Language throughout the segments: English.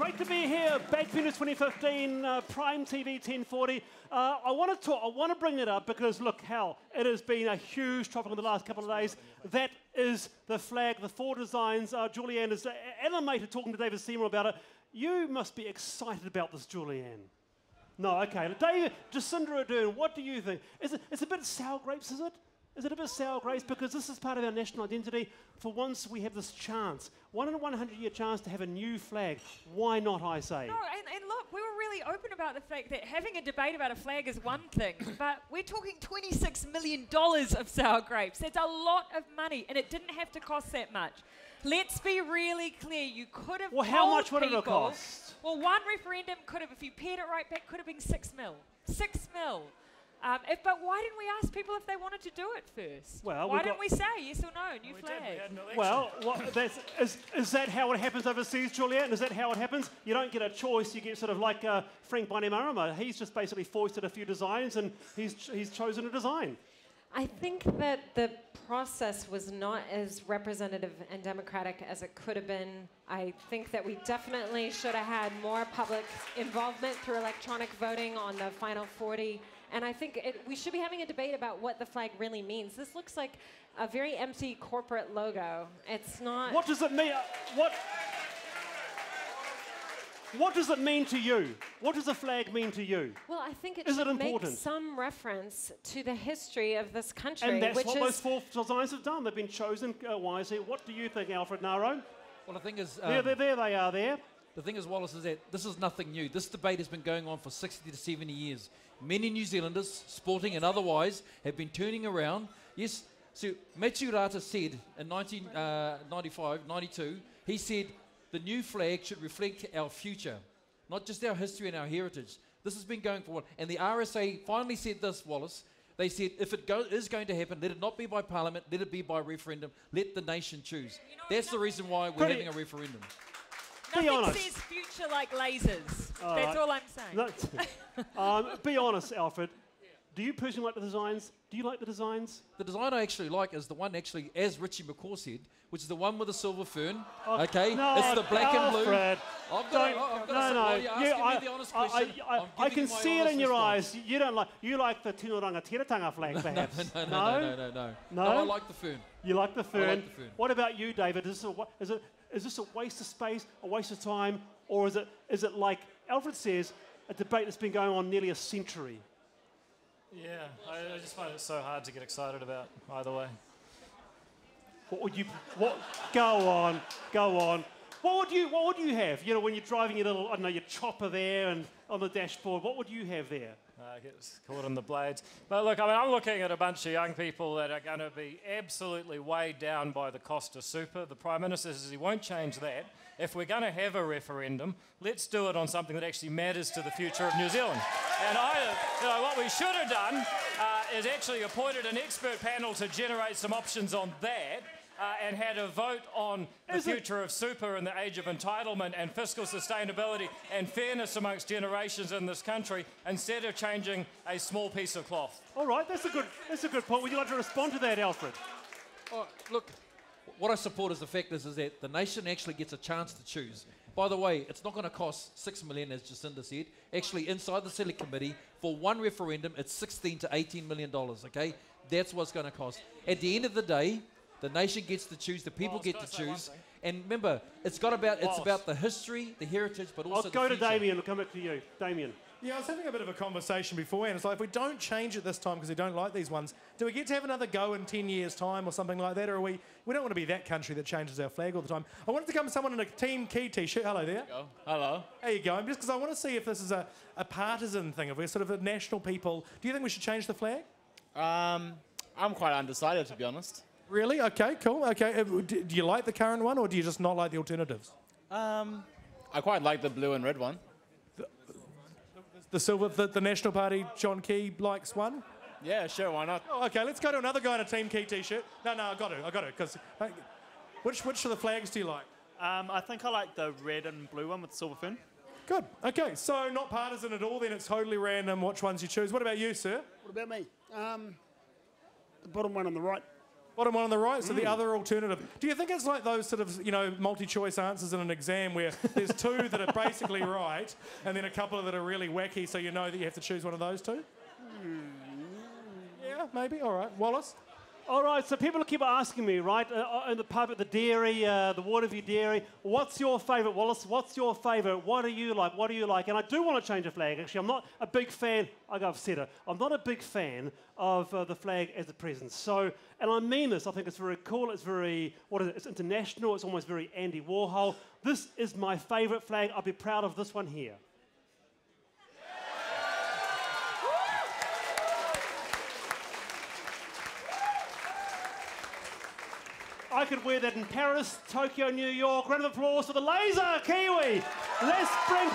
Great to be here. Back Benches 2015, uh, Prime TV 1040. Uh, I want to talk. I want to bring it up because look, hell, it has been a huge topic in the last couple of days. That is the flag, the four designs. Uh, Julie Anne is animated talking to David Seymour about it. You must be excited about this, Julie Anne. No, okay. David, Jacinda Ardern, what do you think? Is it, it's a bit sour grapes, is it? Is it a bit sour grapes? Because this is part of our national identity. For once, we have this chance, one in a 100 year chance to have a new flag. Why not, I say? No, and, and look, we were really open about the fact that having a debate about a flag is one thing, but we're talking $26 million of sour grapes. That's a lot of money, and it didn't have to cost that much. Let's be really clear. You could have. Well, how much would it have cost? Well, one referendum could have, if you paired it right back, could have been six mil. Six mil. Um, if, but why didn't we ask people if they wanted to do it first? Well, why didn't we say yes or no, new we flag? Did. We well, what, is, is that how it happens overseas, Juliet? Is that how it happens? You don't get a choice. You get sort of like uh, Frank Bainimarama. He's just basically foisted a few designs and he's, he's chosen a design. I think that the process was not as representative and democratic as it could have been. I think that we definitely should have had more public involvement through electronic voting on the final 40 and I think it, we should be having a debate about what the flag really means. This looks like a very empty corporate logo. It's not. What does it mean? What? What does it mean to you? What does a flag mean to you? Well, I think it is should it important? make some reference to the history of this country. And that's which what is those four designs have done. They've been chosen uh, wisely. What do you think, Alfred Ngaro? Well, the thing is, um, there, there, there they are. There. The thing is, Wallace, is that this is nothing new. This debate has been going on for 60 to 70 years. Many New Zealanders, sporting and otherwise, have been turning around. Yes, so Matsurata said in 1995, uh, 92, he said the new flag should reflect our future, not just our history and our heritage. This has been going for what? And the RSA finally said this, Wallace. They said if it go, is going to happen, let it not be by parliament, let it be by referendum. Let the nation choose. You know, That's the reason why we're having a referendum. Nothing be honest. says future like lasers. All That's right. all I'm saying. um, be honest, Alfred. Do you personally like the designs? Do you like the designs? The design I actually like is the one actually, as Richie McCaw said, which is the one with the silver fern. Oh, okay, no, it's the black Alfred. and blue. I've got, I've got no, no. Yeah, I, I, I, I can see it in your response. eyes. You don't like. You like the Tino Rangatiratanga flag, perhaps? no, no, no, no, no, no, no. No, I like the fern. You like the fern. I like the fern. What about you, David? Is this a, is it is this a waste of space, a waste of time, or is it, is it like Alfred says, a debate that's been going on nearly a century? Yeah, I, I just find it so hard to get excited about either way. What would you, what, go on, go on. What would you, what would you have? You know, when you're driving your little, I don't know, your chopper there and on the dashboard, what would you have there? Uh, gets caught in the blades. But look, I mean, I'm looking at a bunch of young people that are going to be absolutely weighed down by the cost of super. The Prime Minister says he won't change that. If we're going to have a referendum, let's do it on something that actually matters to the future of New Zealand. And I, you know, what we should have done uh, is actually appointed an expert panel to generate some options on that uh, and had a vote on the Is future it? of super in the age of entitlement and fiscal sustainability and fairness amongst generations in this country instead of changing a small piece of cloth. All right, that's a good, that's a good point. Would you like to respond to that, Alfred? Oh, look, what I support is the fact is, is that the nation actually gets a chance to choose. By the way, it's not going to cost six million, as Jacinda said. Actually, inside the select committee, for one referendum, it's 16 to 18 million dollars. Okay, that's what's going to cost. At the end of the day, the nation gets to choose. The people get to choose. And remember, it's got about it's about the history, the heritage, but also. I'll go to Damien. I'll come back to you, Damien. Yeah, I was having a bit of a conversation beforehand. It's like if we don't change it this time because we don't like these ones, do we get to have another go in ten years' time or something like that, or are we? We don't want to be that country that changes our flag all the time. I wanted to come to someone in a Team Key t-shirt. Hello there. Go. Hello. How you going? Just because I want to see if this is a, a partisan thing. If we're sort of a national people, do you think we should change the flag? Um, I'm quite undecided to be honest. Really? Okay, cool. Okay. Uh, do you like the current one or do you just not like the alternatives? Um, I quite like the blue and red one. The, the silver, the, the, National Party, John Key likes one? Yeah, sure, why not? Oh, okay, let's go to another guy in a Team Key t-shirt. No, no, I got it, I got it. Because which, which of the flags do you like? Um, I think I like the red and blue one with silver fin. Good. Okay, so not partisan at all. Then it's totally random which ones you choose. What about you, sir? What about me? Um, the bottom one on the right. Bottom one on the right, so the hmm. other alternative. Do you think it's like those sort of, you know, multi-choice answers in an exam where there's two that are basically right and then a couple of that are really wacky, so you know that you have to choose one of those two? Hmm. Yeah, maybe. All right. Wallace? All right, so people keep asking me, right, uh, uh, in the pub at the dairy, uh, the Waterview Dairy, what's your favourite, Wallace? What's your favourite? What do you like? What do you like? And I do want to change the flag, actually. I'm not a big fan, like I've said it, I'm not a big fan of uh, the flag as a present. So, and I mean this, I think it's very cool, it's very, what is it, it's international, it's almost very Andy Warhol. This is my favourite flag, I'd be proud of this one here. I could wear that in Paris, Tokyo, New York. Round of applause for the laser Kiwi. Let's bring.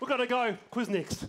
We're going to go. Quiz next.